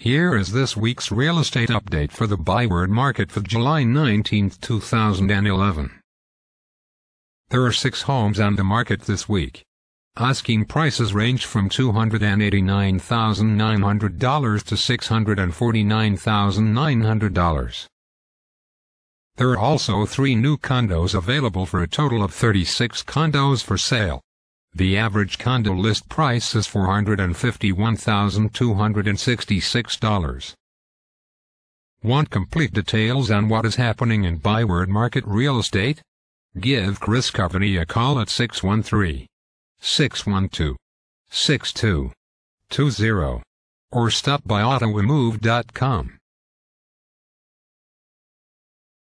Here is this week's real estate update for the Byward market for July 19, 2011. There are six homes on the market this week. Asking prices range from $289,900 to $649,900. There are also three new condos available for a total of 36 condos for sale. The average condo list price is $451,266. Want complete details on what is happening in Byward Market Real Estate? Give Chris Coveney a call at 613 612 6220 or stop by ottawamove.com.